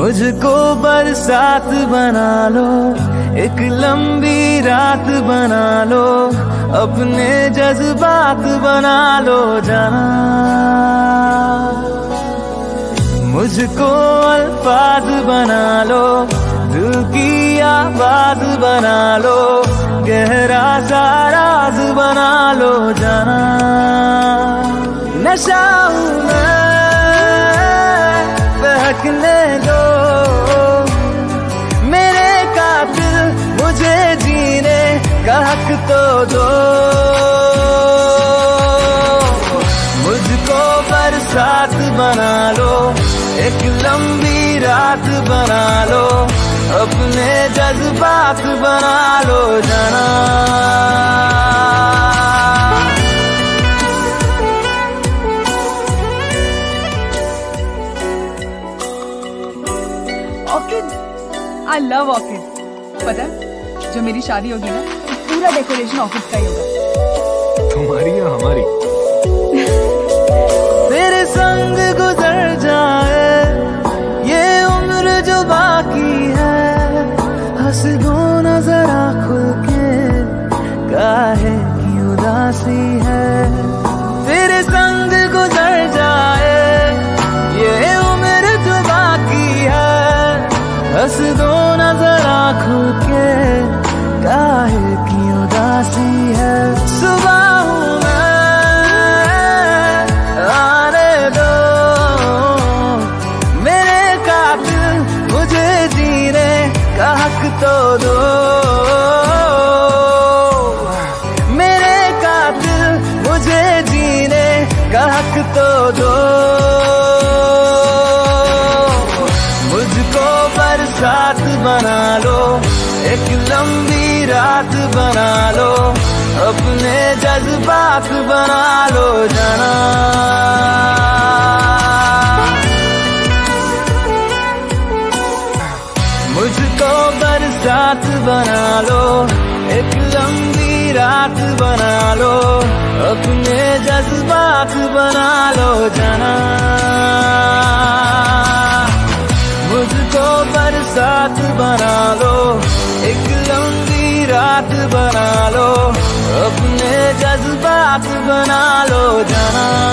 मुझको बरसात बना लो, एक लंबी रात बना लो, अपने जज्बात बना लो जाना। मुझको अल्फाज बना लो, दिल की आवाज़ बना लो, गहरा सा राज बना लो जाना। नशा दो मुझको बरसात बना लो, एक लंबी रात बना लो, अपने जज्बात बना लो जाना। ऑर्किड आई लव ऑर्किड पता जो मेरी शादी होगी ना पूरा डेकोरेशन ऑफ़िस का ही होगा। तुम्हारी तो दो मेरे कातिल, मुझे जीने का हक तो दो। मुझको बरसात बना लो, एक लंबी रात बना लो, अपने जज्बात बना लो, जाना। बरसात बना लो, एक लंबी रात बना लो, अपने जज्बात बना लो जाना। मुझको बरसात बना लो, एक लंबी रात बना लो, अपने जज्बात बना लो जाना।